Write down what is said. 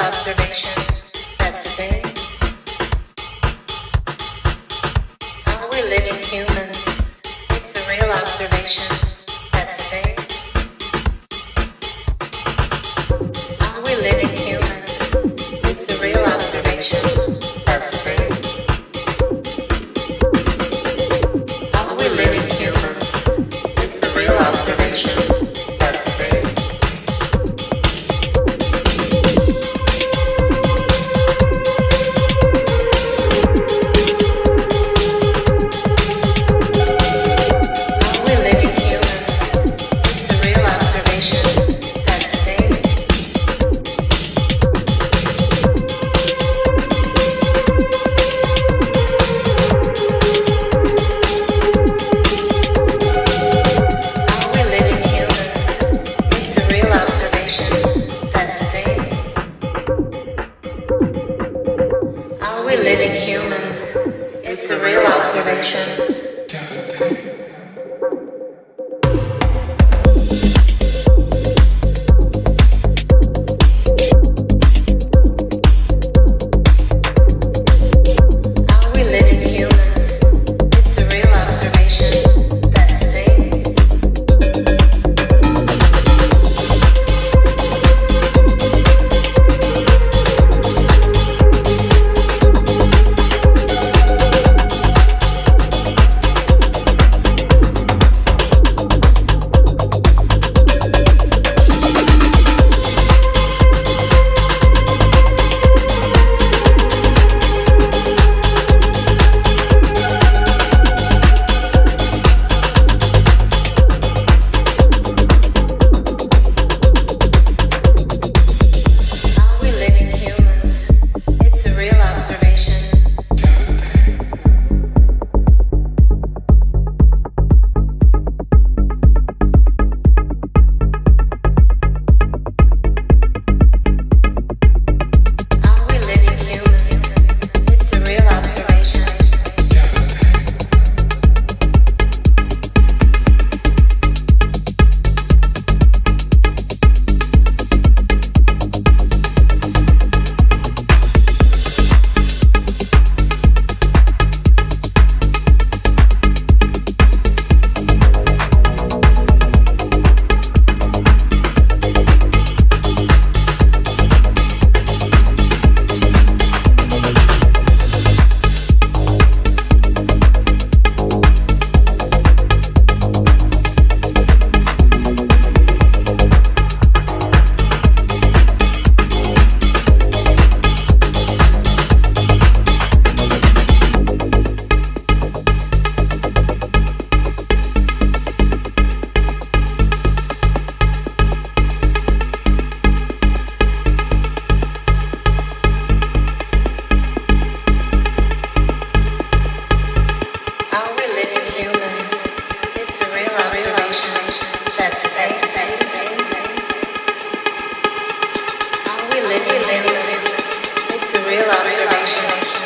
observation. That's the thing. How we living humans, it's a real observation. we live humans. It's a real observation. realization.